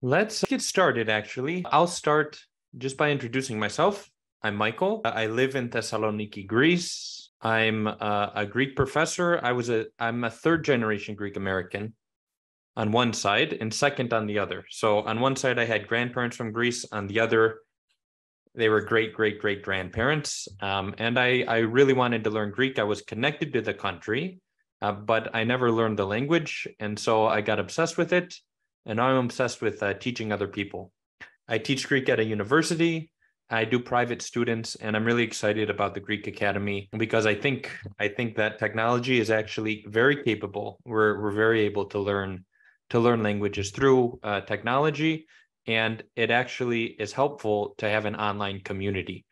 Let's get started, actually. I'll start just by introducing myself. I'm Michael. I live in Thessaloniki, Greece. I'm a, a Greek professor. I was a I'm a third generation Greek American on one side and second on the other. So on one side I had grandparents from Greece, on the other they were great great great grandparents. Um, and I I really wanted to learn Greek. I was connected to the country, uh, but I never learned the language, and so I got obsessed with it. And I'm obsessed with uh, teaching other people. I teach Greek at a university. I do private students, and I'm really excited about the Greek Academy because I think I think that technology is actually very capable. We're we're very able to learn to learn languages through uh, technology, and it actually is helpful to have an online community.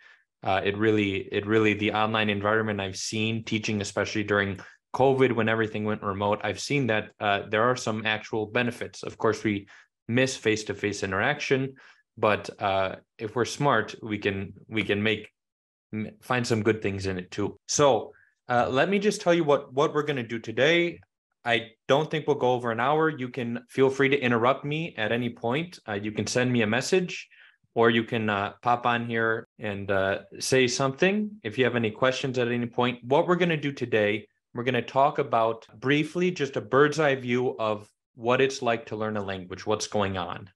Uh, it really it really the online environment I've seen teaching, especially during COVID when everything went remote, I've seen that uh, there are some actual benefits. Of course, we miss face to face interaction but uh, if we're smart, we can we can make find some good things in it too. So uh, let me just tell you what what we're going to do today. I don't think we'll go over an hour. You can feel free to interrupt me at any point. Uh, you can send me a message, or you can uh, pop on here and uh, say something if you have any questions at any point. What we're going to do today, we're going to talk about briefly just a bird's eye view of what it's like to learn a language, what's going on.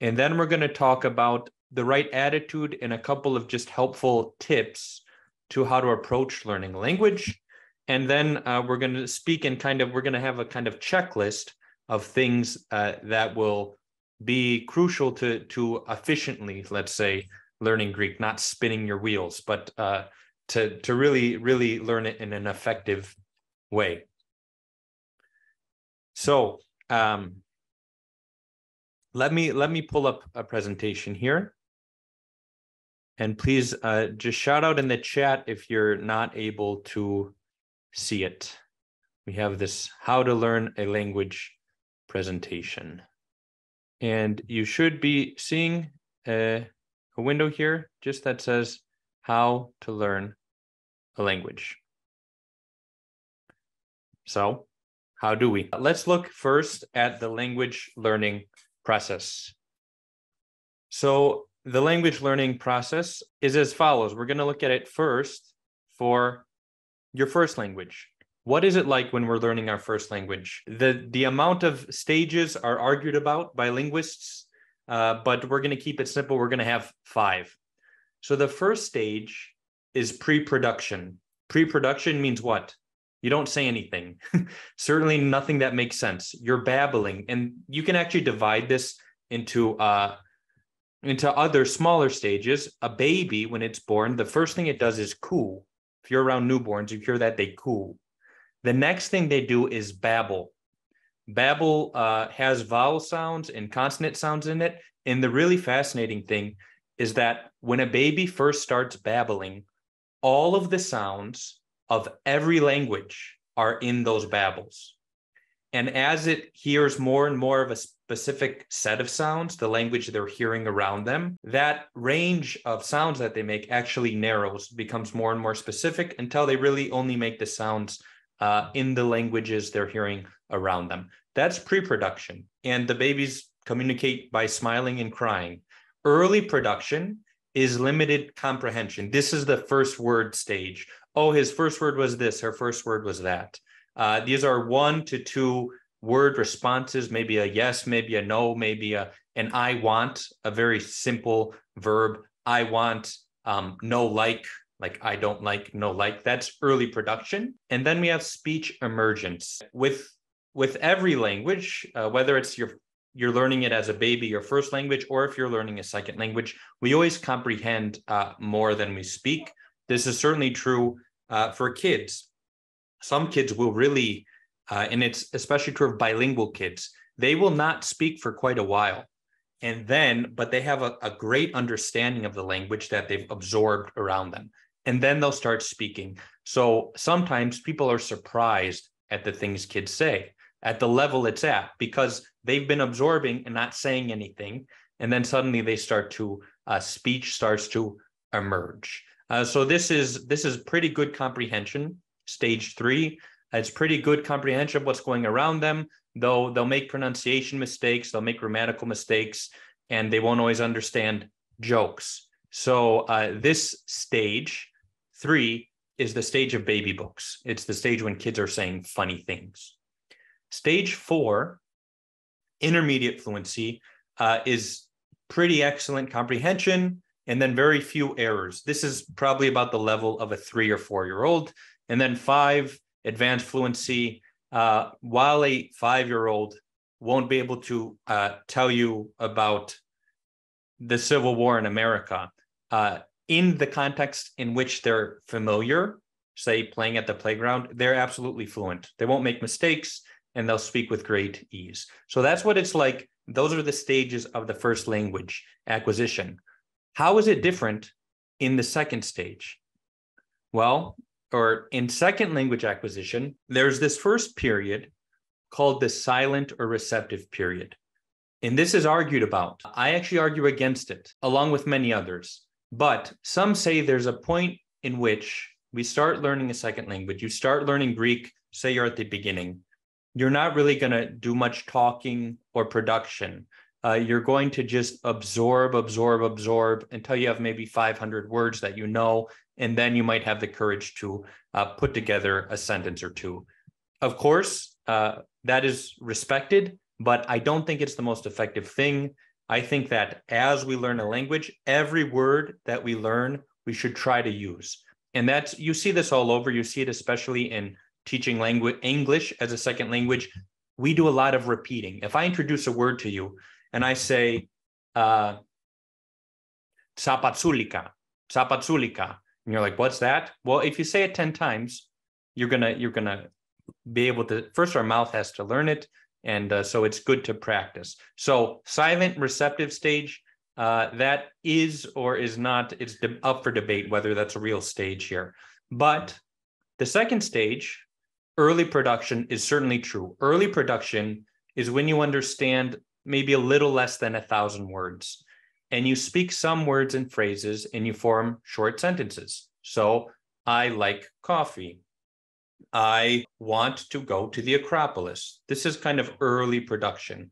And then we're going to talk about the right attitude and a couple of just helpful tips to how to approach learning language. And then uh, we're going to speak and kind of, we're going to have a kind of checklist of things uh, that will be crucial to, to efficiently, let's say, learning Greek, not spinning your wheels, but uh, to, to really, really learn it in an effective way. So, um, let me let me pull up a presentation here. And please uh, just shout out in the chat if you're not able to see it. We have this how to learn a language presentation. And you should be seeing a, a window here just that says how to learn a language. So how do we? Let's look first at the language learning process. So the language learning process is as follows. We're going to look at it first for your first language. What is it like when we're learning our first language? The, the amount of stages are argued about by linguists, uh, but we're going to keep it simple. We're going to have five. So the first stage is pre production. Pre production means what? You don't say anything. Certainly nothing that makes sense. You're babbling, and you can actually divide this into uh, into other smaller stages. A baby, when it's born, the first thing it does is coo. If you're around newborns, you hear that they coo. The next thing they do is babble. Babble uh, has vowel sounds and consonant sounds in it. And the really fascinating thing is that when a baby first starts babbling, all of the sounds of every language are in those babbles. And as it hears more and more of a specific set of sounds, the language they're hearing around them, that range of sounds that they make actually narrows, becomes more and more specific until they really only make the sounds uh, in the languages they're hearing around them. That's pre production. And the babies communicate by smiling and crying. Early production is limited comprehension. This is the first word stage oh, his first word was this, her first word was that. Uh, these are one to two word responses, maybe a yes, maybe a no, maybe a an I want, a very simple verb. I want, um, no like, like I don't like, no like. That's early production. And then we have speech emergence. With with every language, uh, whether it's your you're learning it as a baby, your first language, or if you're learning a second language, we always comprehend uh, more than we speak. This is certainly true uh, for kids. Some kids will really, uh, and it's especially true of bilingual kids, they will not speak for quite a while. And then, but they have a, a great understanding of the language that they've absorbed around them. And then they'll start speaking. So sometimes people are surprised at the things kids say at the level it's at because they've been absorbing and not saying anything and then suddenly they start to uh, speech starts to emerge uh, so this is this is pretty good comprehension. Stage three, it's pretty good comprehension of what's going around them. though they'll make pronunciation mistakes, they'll make grammatical mistakes, and they won't always understand jokes. So uh, this stage three is the stage of baby books. It's the stage when kids are saying funny things. Stage four, intermediate fluency, uh, is pretty excellent comprehension and then very few errors. This is probably about the level of a three or four year old. And then five, advanced fluency. Uh, while a five year old won't be able to uh, tell you about the Civil War in America, uh, in the context in which they're familiar, say playing at the playground, they're absolutely fluent. They won't make mistakes and they'll speak with great ease. So that's what it's like. Those are the stages of the first language acquisition. How is it different in the second stage? Well, or in second language acquisition, there's this first period called the silent or receptive period. And this is argued about. I actually argue against it, along with many others. But some say there's a point in which we start learning a second language. You start learning Greek, say you're at the beginning. You're not really going to do much talking or production. Uh, you're going to just absorb, absorb, absorb until you have maybe 500 words that you know. And then you might have the courage to uh, put together a sentence or two. Of course, uh, that is respected, but I don't think it's the most effective thing. I think that as we learn a language, every word that we learn, we should try to use. And that's, you see this all over. You see it especially in teaching language, English as a second language. We do a lot of repeating. If I introduce a word to you and I say, uh, Tsapatzulika, and you're like, what's that? Well, if you say it 10 times, you're gonna, you're gonna be able to, first our mouth has to learn it. And uh, so it's good to practice. So silent receptive stage, uh, that is or is not, it's up for debate whether that's a real stage here. But the second stage, early production, is certainly true. Early production is when you understand maybe a little less than a thousand words and you speak some words and phrases and you form short sentences. So I like coffee. I want to go to the Acropolis. This is kind of early production.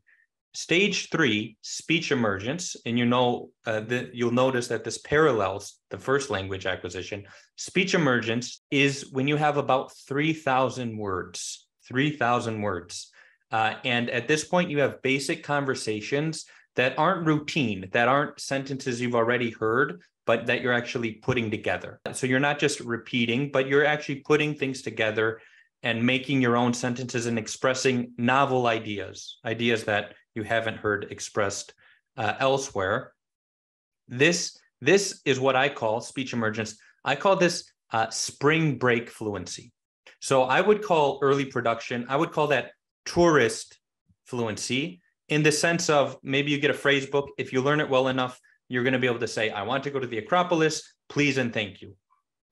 Stage three, speech emergence, and you know uh, the, you'll notice that this parallels the first language acquisition. Speech emergence is when you have about three thousand words. Three thousand words, uh, and at this point you have basic conversations that aren't routine, that aren't sentences you've already heard, but that you're actually putting together. So you're not just repeating, but you're actually putting things together and making your own sentences and expressing novel ideas, ideas that you haven't heard expressed uh, elsewhere. This this is what I call speech emergence. I call this uh, spring break fluency. So I would call early production. I would call that tourist fluency in the sense of maybe you get a phrase book. If you learn it well enough, you're going to be able to say, I want to go to the Acropolis, please and thank you.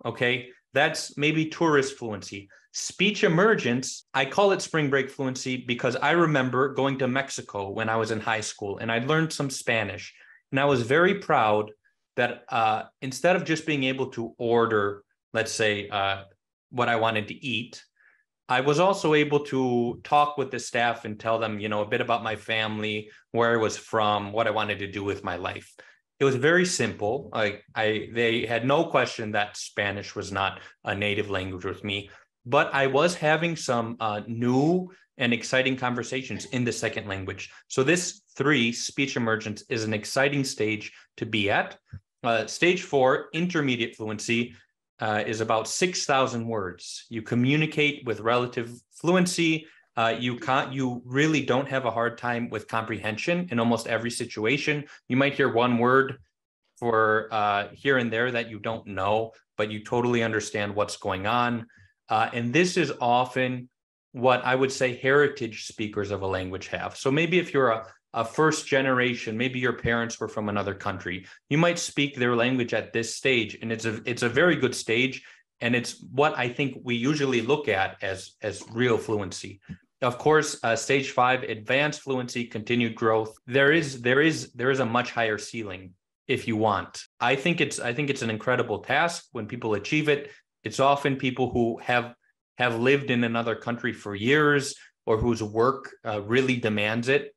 Okay. That's maybe tourist fluency. Speech emergence, I call it spring break fluency because I remember going to Mexico when I was in high school and I learned some Spanish. And I was very proud that uh, instead of just being able to order, let's say, uh, what I wanted to eat, I was also able to talk with the staff and tell them, you know, a bit about my family, where I was from, what I wanted to do with my life it was very simple. Like I, they had no question that Spanish was not a native language with me, but I was having some uh, new and exciting conversations in the second language. So this three speech emergence is an exciting stage to be at. Uh, stage four, intermediate fluency, uh, is about 6,000 words. You communicate with relative fluency uh, you can't you really don't have a hard time with comprehension in almost every situation you might hear one word for uh, here and there that you don't know but you totally understand what's going on uh, and this is often what i would say heritage speakers of a language have so maybe if you're a, a first generation maybe your parents were from another country you might speak their language at this stage and it's a it's a very good stage and it's what i think we usually look at as as real fluency of course, uh, stage five, advanced fluency, continued growth. There is there is there is a much higher ceiling if you want. I think it's I think it's an incredible task when people achieve it. It's often people who have have lived in another country for years. or whose work uh, really demands it.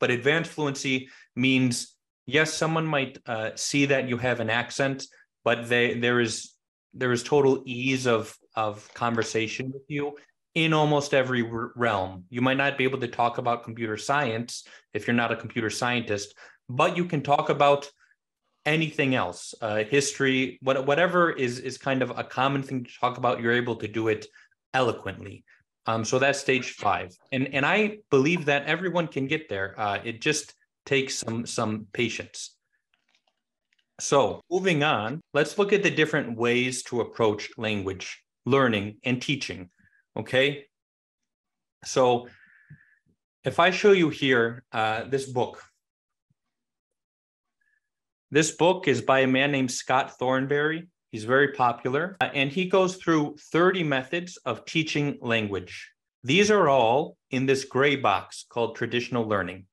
But advanced fluency means yes, someone might uh, see that you have an accent, but they, there is there is total ease of of conversation with you in almost every realm. You might not be able to talk about computer science if you're not a computer scientist, but you can talk about anything else, uh, history, what, whatever is is kind of a common thing to talk about. You're able to do it eloquently. Um, so that's stage five, and and I believe that everyone can get there. Uh, it just takes some some patience. So moving on, let's look at the different ways to approach language learning and teaching. Okay. So if I show you here uh, this book, this book is by a man named Scott Thornbury. He's very popular, uh, and he goes through 30 methods of teaching language. These are all in this gray box called traditional learning,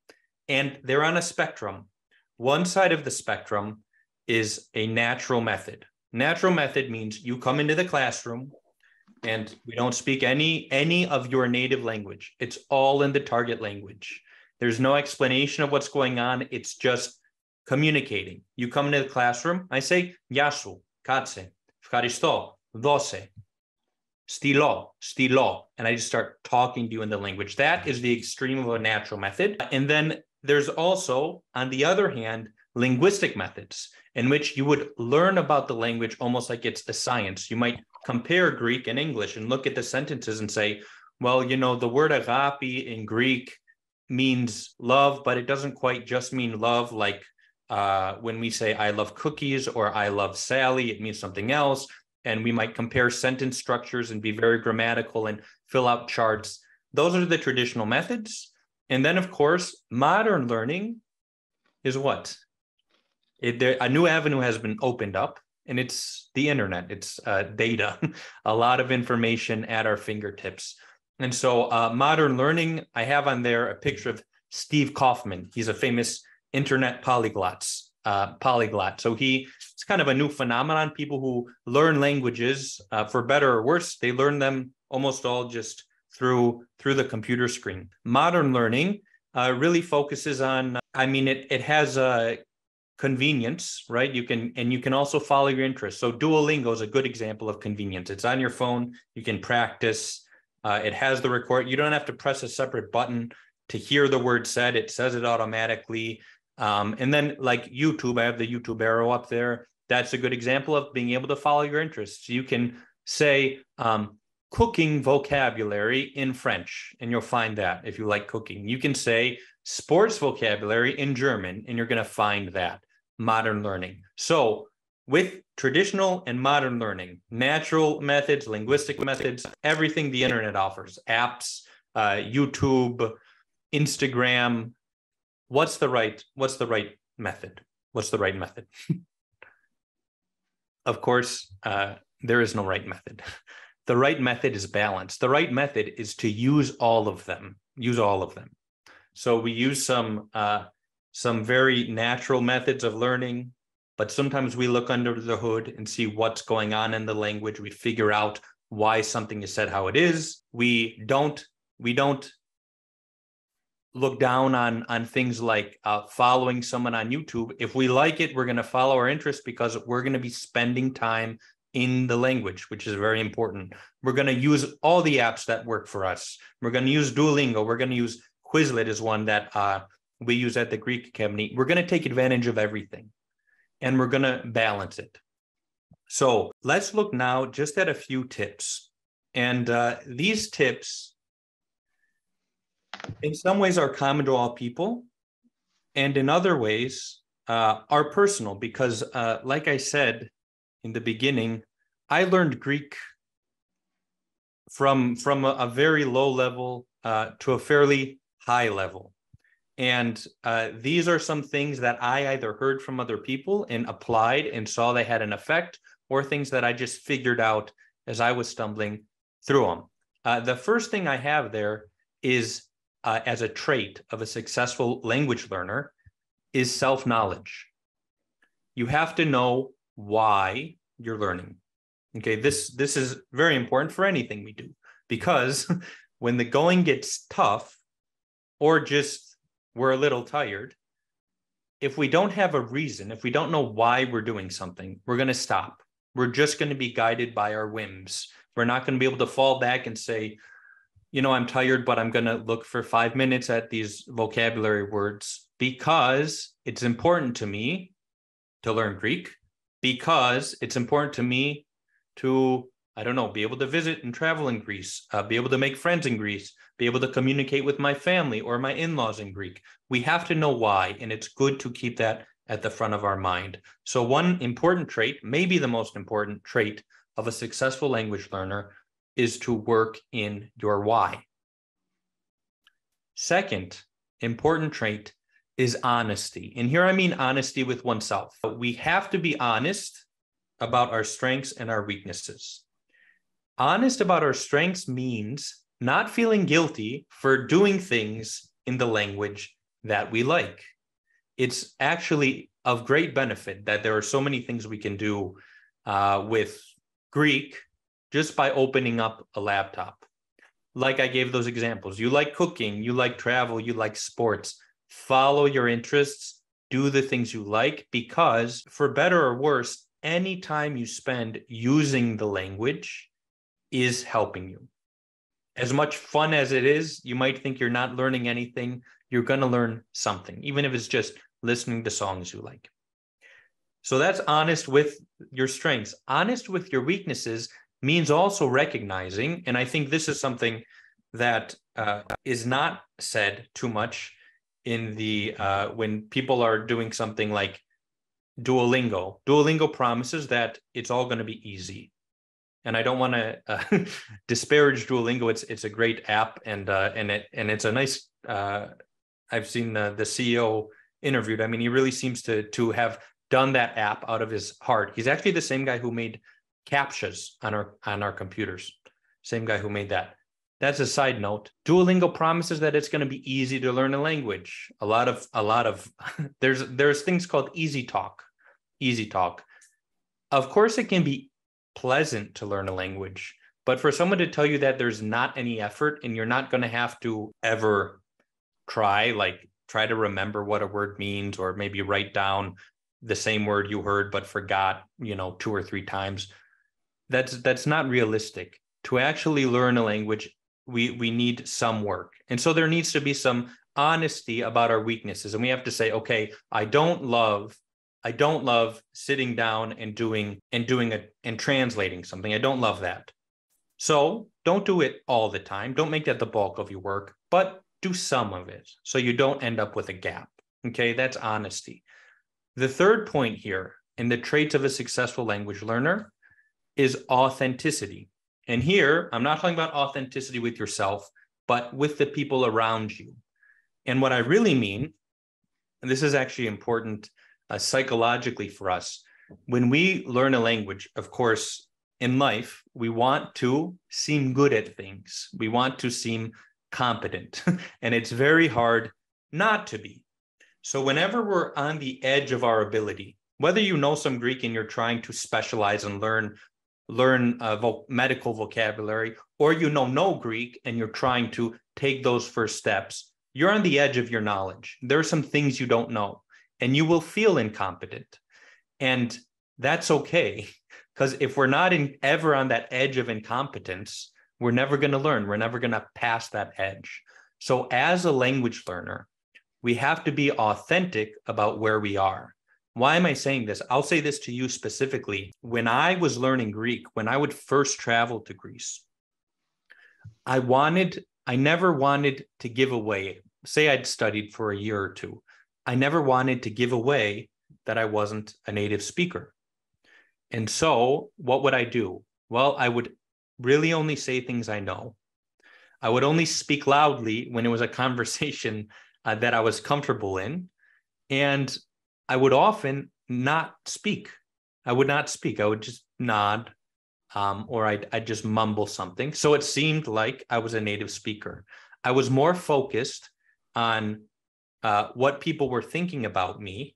and they're on a spectrum. One side of the spectrum is a natural method. Natural method means you come into the classroom and we don't speak any any of your native language. It's all in the target language. There's no explanation of what's going on. It's just communicating. You come into the classroom, I say, Yasu, katse, fkaristo, dose, stilo, stilo, and I just start talking to you in the language. That is the extreme of a natural method. And then there's also, on the other hand, linguistic methods in which you would learn about the language almost like it's a science. You might compare Greek and English and look at the sentences and say, well, you know, the word agape in Greek means love, but it doesn't quite just mean love like uh, when we say I love cookies or I love Sally, it means something else. And we might compare sentence structures and be very grammatical and fill out charts. Those are the traditional methods. And then, of course, modern learning is what? It, there, a new avenue has been opened up, and it's the internet, it's uh, data, a lot of information at our fingertips. And so, uh, modern learning, I have on there a picture of Steve Kaufmann. He's a famous internet polyglots uh, polyglot. So he it's kind of a new phenomenon. People who learn languages, uh, for better or worse, they learn them almost all just through through the computer screen. Modern learning uh, really focuses on. I mean, it it has a convenience, right? You can and you can also follow your interests. So Duolingo is a good example of convenience. It's on your phone. You can practice. Uh, it has the record. You don't have to press a separate button to hear the word said. It says it automatically. Um, and then like YouTube, I have the YouTube arrow up there. That's a good example of being able to follow your interests. You can say um, cooking vocabulary in French, and you'll find that if you like cooking. You can say sports vocabulary in German, and you're going to find that modern learning. So with traditional and modern learning, natural methods, linguistic methods, everything the internet offers, apps, uh, YouTube, Instagram, what's the right what's the right method? What's the right method? Of course uh, there is no right method. The right method is balance. The right method is to use all of them use all of them. So we use some uh, some very natural methods of learning but sometimes we look under the hood and see what's going on in the language. We figure out why something is said how it is. We don't we don't look down on on things like uh, following someone on YouTube. If we like it, we're going to follow our interest because we're going to be spending time in the language, which is very important. We're going to use all the apps that work for us. We're going to use Duolingo. We're going to use Quizlet is one that uh, we use at the Greek Academy. We're going to take advantage of everything, and we're going to balance it. So let's look now just at a few tips, and uh, these tips in some ways are common to all people, and in other ways uh, are personal because, uh, like I said in the beginning, I learned Greek from from a, a very low level uh, to a fairly high level. And uh, these are some things that I either heard from other people and applied and saw they had an effect, or things that I just figured out as I was stumbling through them. Uh, the first thing I have there is uh, as a trait of a successful language learner is self knowledge. You have to know why you're learning. Okay, this this is very important for anything we do because when the going gets tough or just we're a little tired, if we don't have a reason, if we don't know why we're doing something, we're going to stop. We're just going to be guided by our whims. We're not going to be able to fall back and say, you know, I'm tired, but I'm going to look for five minutes at these vocabulary words because it's important to me to learn Greek, because it's important to me to, I don't know, be able to visit and travel in Greece, uh, be able to make friends in Greece, be able to communicate with my family or my in laws in Greek. We have to know why, and it's good to keep that at the front of our mind. So, one important trait, maybe the most important trait of a successful language learner, is to work in your why. Second important trait is honesty. And here I mean honesty with oneself. We have to be honest about our strengths and our weaknesses. Honest about our strengths means not feeling guilty for doing things in the language that we like. It's actually of great benefit that there are so many things we can do uh, with Greek just by opening up a laptop. Like I gave those examples. You like cooking, you like travel, you like sports. Follow your interests, do the things you like, because for better or worse, any time you spend using the language is helping you as much fun as it is, you might think you're not learning anything. You're going to learn something, even if it's just listening to songs you like. So that's honest with your strengths. Honest with your weaknesses means also recognizing, and I think this is something that uh, is not said too much in the uh, when people are doing something like Duolingo. Duolingo promises that it's all going to be easy and I don't want to uh, disparage Duolingo. It's it's a great app, and uh, and it and it's a nice. Uh, I've seen the, the CEO interviewed. I mean, he really seems to to have done that app out of his heart. He's actually the same guy who made captchas on our on our computers. Same guy who made that. That's a side note. Duolingo promises that it's going to be easy to learn a language. A lot of a lot of there's there's things called easy talk. Easy talk. Of course, it can be pleasant to learn a language. But for someone to tell you that there's not any effort and you're not going to have to ever try, like try to remember what a word means, or maybe write down the same word you heard but forgot, you know, two or three times, that's that's not realistic. To actually learn a language, we we need some work. And so there needs to be some honesty about our weaknesses. And we have to say, okay, I don't love I don't love sitting down and doing and doing it and translating something. I don't love that. So don't do it all the time. Don't make that the bulk of your work, but do some of it so you don't end up with a gap. Okay, that's honesty. The third point here in the traits of a successful language learner is authenticity. And here, I'm not talking about authenticity with yourself, but with the people around you. And what I really mean, and this is actually important uh, psychologically for us. When we learn a language, of course, in life, we want to seem good at things. We want to seem competent, and it's very hard not to be. So, whenever we're on the edge of our ability, whether you know some Greek and you're trying to specialize and learn learn uh, vo- medical vocabulary, or you know no Greek and you're trying to take those first steps, you're on the edge of your knowledge. There are some things you don't know and you will feel incompetent. And that's okay. Because if we're not in, ever on that edge of incompetence, we're never going to learn. We're never going to pass that edge. So, as a language learner, we have to be authentic about where we are. Why am I saying this? I'll say this to you specifically. When I was learning Greek, when I would first travel to Greece, I wanted, I never wanted to give away, say I'd studied for a year or two. I never wanted to give away that I wasn't a native speaker. And so, what would I do? Well, I would really only say things I know. I would only speak loudly when it was a conversation uh, that I was comfortable in. And I would often not speak. I would not speak. I would just nod um, or I'd, I'd just mumble something. So it seemed like I was a native speaker. I was more focused on uh, what people were thinking about me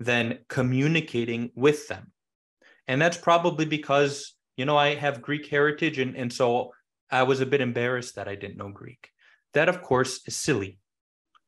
than communicating with them. And that's probably because, you know, I have Greek heritage. And, and so I was a bit embarrassed that I didn't know Greek. That, of course, is silly.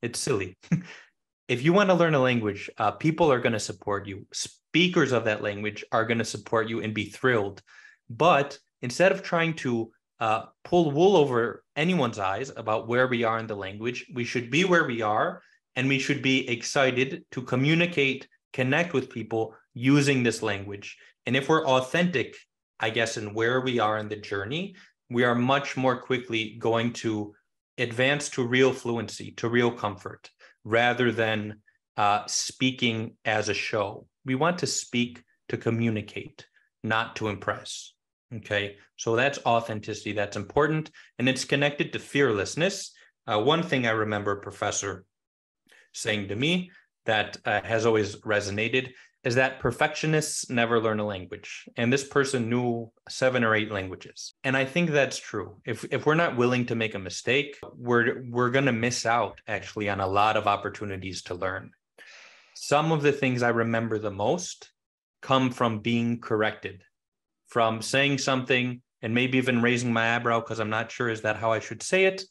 It's silly. if you want to learn a language, uh, people are going to support you. Speakers of that language are going to support you and be thrilled. But instead of trying to uh, pull wool over anyone's eyes about where we are in the language, we should be where we are and we should be excited to communicate, connect with people using this language. And if we're authentic, I guess, in where we are in the journey, we are much more quickly going to advance to real fluency, to real comfort rather than uh, speaking as a show. We want to speak to communicate, not to impress. Okay, so that's authenticity. That's important, and it's connected to fearlessness. Uh, one thing I remember professor saying to me that uh, has always resonated is that perfectionists never learn a language and this person knew seven or eight languages. And i think that's true. If if we're not willing to make a mistake we're we're going to miss out actually on a lot of opportunities to learn. Some of the things i remember the most come from being corrected from saying something and maybe even raising my eyebrow because i'm not sure is that how i should say it?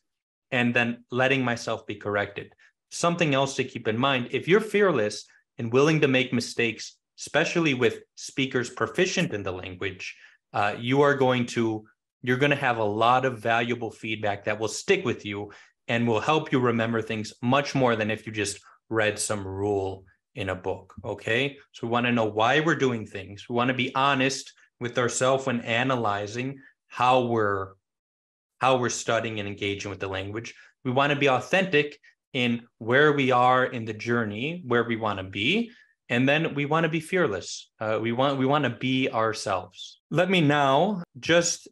And then letting myself be corrected. Something else to keep in mind if you're fearless and willing to make mistakes, especially with speakers proficient in the language, uh, you are going to you're going to have a lot of valuable feedback that will stick with you and will help you remember things much more than if you just read some rule in a book. Okay, so we want to know why we're doing things. We want to be honest with ourselves when analyzing how we're how we're studying and engaging with the language. We want to be authentic in where we are in the journey, where we want to be, and then we want to be fearless. Uh, we want we want to be ourselves. Let me now just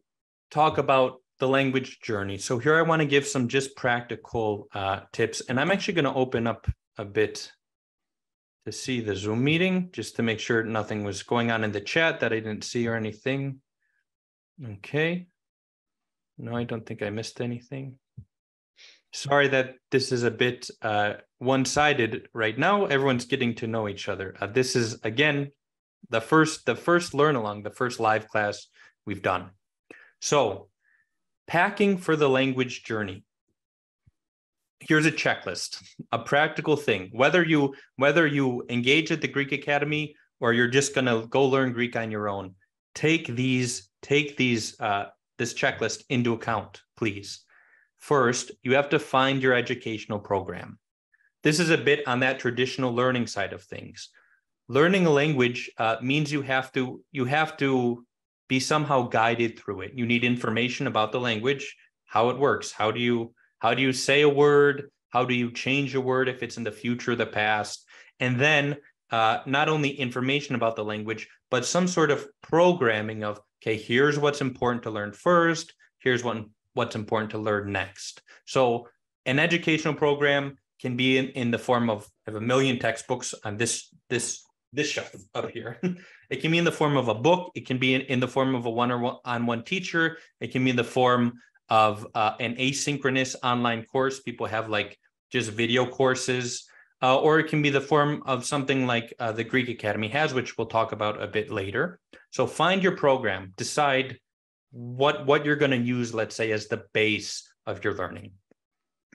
talk about the language journey. So here I want to give some just practical uh, tips, and I'm actually going to open up a bit to see the Zoom meeting just to make sure nothing was going on in the chat that I didn't see or anything. Okay. No, I don't think I missed anything sorry that this is a bit uh, one-sided right now. Everyone's getting to know each other. Uh, this is again the first the first learn along, the first live class we've done. So, packing for the language journey. Here's a checklist, a practical thing. Whether you whether you engage at the Greek Academy or you're just going to go learn Greek on your own, take these take these uh, this checklist into account, please. First, you have to find your educational program. This is a bit on that traditional learning side of things. Learning a language uh, means you have to you have to be somehow guided through it. You need information about the language, how it works. How do you how do you say a word? How do you change a word if it's in the future, the past? And then uh, not only information about the language, but some sort of programming of okay, here's what's important to learn first. Here's what what's important to learn next. So an educational program can be in, in the form of, of a million textbooks on this this this shelf up here. it can be in the form of a book. It can be in, in the form of a one-on-one teacher. It can be in the form of uh, an asynchronous online course. People have like just video courses, uh, or it can be the form of something like uh, the Greek Academy has, which we'll talk about a bit later. So find your program, decide what what you're going to use let's say as the base of your learning.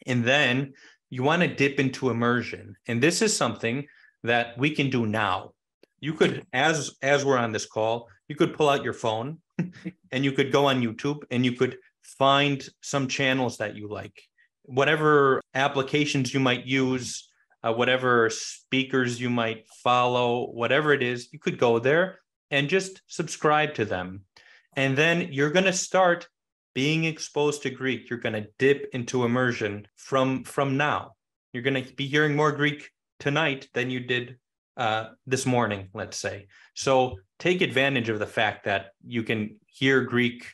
And then you want to dip into immersion. And this is something that we can do now. You could as as we're on this call you could pull out your phone and you could go on youtube and you could find some channels that you like. Whatever applications you might use uh, whatever speakers you might follow whatever it is you could go there and just subscribe to them and then you're going to start being exposed to Greek. You're going to dip into immersion from from now. You're going to be hearing more Greek tonight than you did uh, this morning, let's say. So take advantage of the fact that you can hear Greek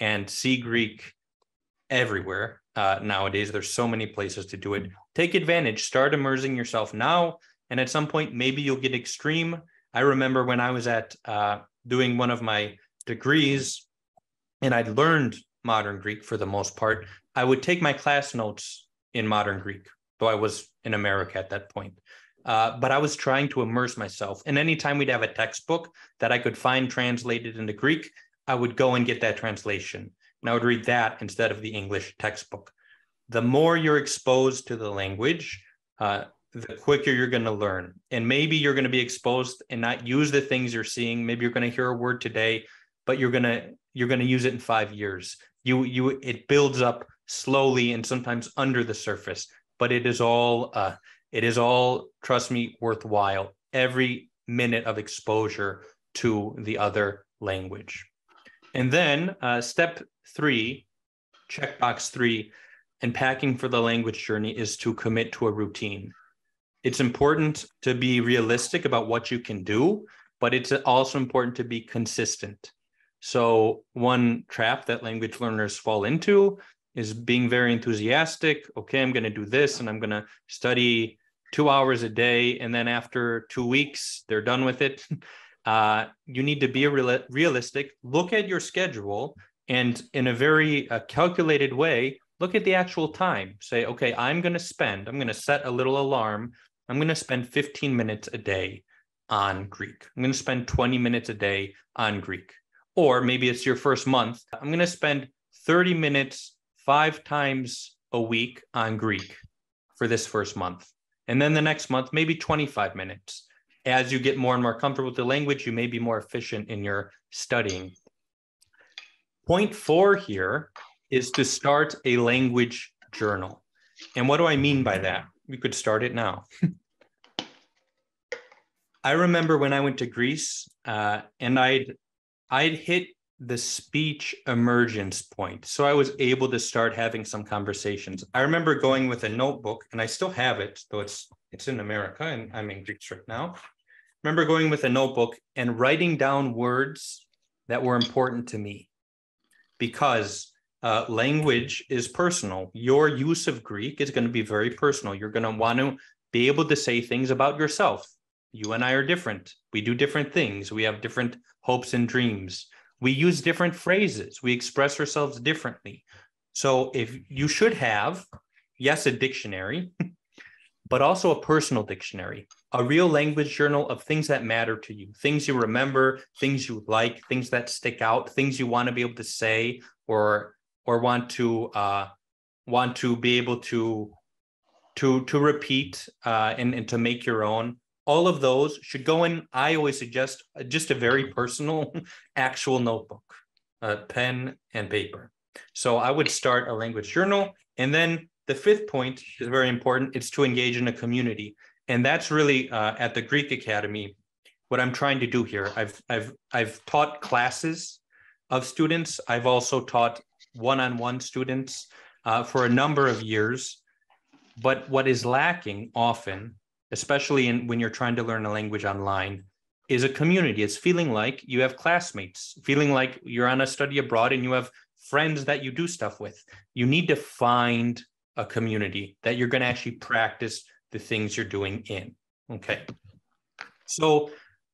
and see Greek everywhere uh, nowadays. There's so many places to do it. Take advantage. Start immersing yourself now, and at some point, maybe you'll get extreme. I remember when I was at uh, doing one of my degrees and I'd learned modern Greek for the most part, I would take my class notes in modern Greek, though I was in America at that point. Uh, but I was trying to immerse myself. And anytime we'd have a textbook that I could find translated into Greek, I would go and get that translation. and I would read that instead of the English textbook. The more you're exposed to the language, uh, the quicker you're going to learn. And maybe you're going to be exposed and not use the things you're seeing. Maybe you're going to hear a word today, but you're to you're to use it in 5 years. You you it builds up slowly and sometimes under the surface, but it is all uh it is all trust me worthwhile. Every minute of exposure to the other language. And then uh, step three, checkbox three, and packing for the language journey is to commit to a routine. It's important to be realistic about what you can do, but it's also important to be consistent. So, one trap that language learners fall into is being very enthusiastic. Okay, I'm going to do this and I'm going to study two hours a day. And then after two weeks, they're done with it. Uh, you need to be real- realistic, look at your schedule, and in a very uh, calculated way, look at the actual time. Say, okay, I'm going to spend, I'm going to set a little alarm. I'm going to spend 15 minutes a day on Greek. I'm going to spend 20 minutes a day on Greek. Or maybe it's your first month. I'm going to spend 30 minutes five times a week on Greek for this first month. And then the next month, maybe 25 minutes. As you get more and more comfortable with the language, you may be more efficient in your studying. Point four here is to start a language journal. And what do I mean by that? We could start it now. I remember when I went to Greece uh, and I'd I'd hit the speech emergence point. So I was able to start having some conversations. I remember going with a notebook, and I still have it, though it's it's in America and I'm in Greece right now. remember going with a notebook and writing down words that were important to me because uh, language is personal. Your use of Greek is going to be very personal. You're going to want to be able to say things about yourself. You and I are different. We do different things. We have different hopes and dreams. We use different phrases. We express ourselves differently. So if you should have, yes, a dictionary, but also a personal dictionary, a real language journal of things that matter to you, things you remember, things you like, things that stick out, things you want to be able to say or or want to uh, want to be able to to to repeat uh, and, and to make your own. All of those should go in. I always suggest just a very personal, actual notebook, a pen and paper. So I would start a language journal, and then the fifth point is very important. It's to engage in a community, and that's really uh, at the Greek Academy. What I'm trying to do here, I've I've I've taught classes of students. I've also taught one-on-one students uh, for a number of years. But what is lacking often, especially in, when you're trying to learn a language online, is a community. It's feeling like you have classmates, feeling like you're on a study abroad and you have friends that you do stuff with. You need to find a community that you're going to actually practice the things you're doing in. Okay. So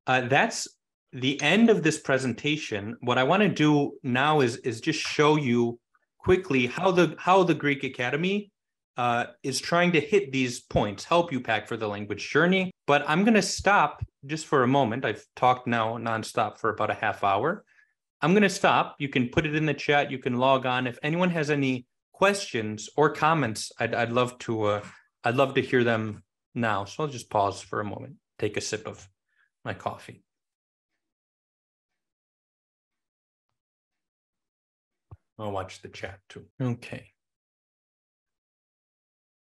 uh, that's the end of this presentation, what I want to do now is is just show you quickly how the how the Greek Academy uh, is trying to hit these points, help you pack for the language journey. But I'm going to stop just for a moment. I've talked now nonstop for about a half hour. I'm going to stop. You can put it in the chat. You can log on. If anyone has any questions or comments, I'd I'd love to uh, I'd love to hear them now. So I'll just pause for a moment, take a sip of my coffee. I'll watch the chat too. Okay.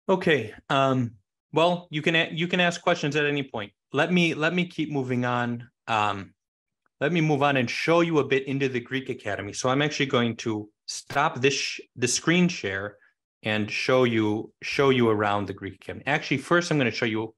Okay. Um, well, you can you can ask questions at any point. Let me let me keep moving on. Um, let me move on and show you a bit into the Greek Academy. So I'm actually going to stop this the screen share and show you show you around the Greek Academy. Actually, first I'm going to show you